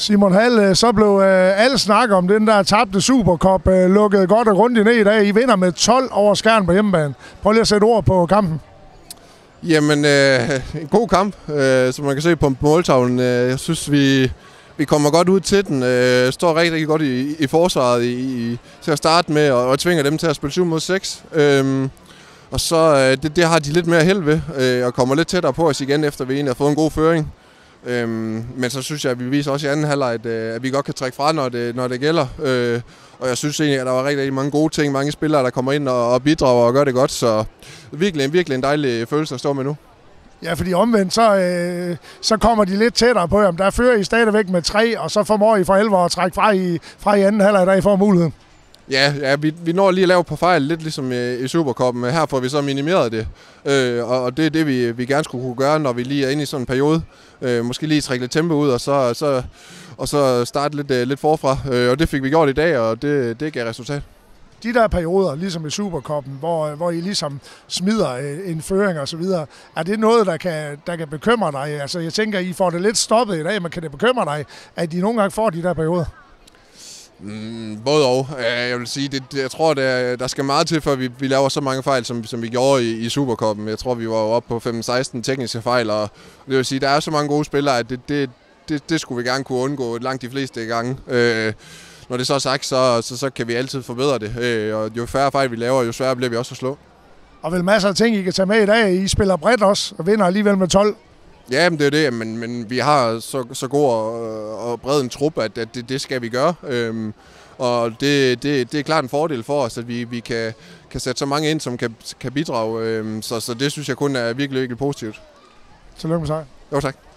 Simon Hall, øh, så blev øh, alle snak om den der tabte Supercop øh, lukket godt og grundigt ned i dag. I vinder med 12 over skærmen på hjemmebane. Prøv lige at sætte ord på kampen. Jamen, øh, en god kamp, øh, som man kan se på måltavlen. Øh, jeg synes, vi, vi kommer godt ud til den. Øh, står rigtig, rigtig godt i, i forsvaret i, i, til at starte med, og, og tvinger dem til at spille 7 mod 6. Øh, og så øh, det, det har de lidt mere held ved, øh, og kommer lidt tættere på os igen, efter vi egentlig har fået en god føring. Øhm, men så synes jeg, at vi viser også i anden halvleg, at, øh, at vi godt kan trække fra, når det, når det gælder. Øh, og jeg synes egentlig, at der var rigtig, rigtig mange gode ting, mange spillere, der kommer ind og, og bidrager og gør det godt. Så virkelig, virkelig en dejlig følelse at stå med nu. Ja, fordi omvendt, så, øh, så kommer de lidt tættere på ham. Der fører I stadigvæk med tre, og så formår I for alvor at trække fra i, fra i anden halvleg, da I får muligheden. Ja, ja vi, vi når lige at lave på fejl, lidt ligesom øh, i, i Supercoppen. Her får vi så minimeret det, øh, og, og det er det, vi, vi gerne skulle kunne gøre, når vi lige er inde i sådan en periode. Øh, måske lige trække lidt tempo ud, og så, så, og så starte lidt, øh, lidt forfra. Øh, og det fik vi gjort i dag, og det, det gav resultat. De der perioder, ligesom i Supercoppen, hvor, hvor I ligesom smider øh, en føring og så videre, er det noget, der kan, der kan bekymre dig? Altså, jeg tænker, I får det lidt stoppet i dag, men kan det bekymre dig, at I nogle gange får de der perioder? Mm, både og. Jeg vil sige, det, jeg tror, der, der skal meget til, før vi, vi laver så mange fejl, som, som vi gjorde i, i Supercoppen. Jeg tror, vi var oppe på 15-16 tekniske fejl, og det vil sige, der er så mange gode spillere, at det, det, det, det skulle vi gerne kunne undgå langt de fleste gange. Øh, når det så er sagt, så, så, så kan vi altid forbedre det. Øh, og jo færre fejl vi laver, jo sværere bliver vi også at slå. Og vel masser af ting, I kan tage med i dag. I spiller bredt også, og vinder alligevel med 12. Ja, men det er det, men, men vi har så, så god og, og bred en trup, at, at det, det skal vi gøre. Øhm, og det, det, det er klart en fordel for os, at vi, vi kan, kan sætte så mange ind, som kan, kan bidrage. Øhm, så, så det synes jeg kun er virkelig, virkelig positivt. Tillykke med sig. Jo, tak.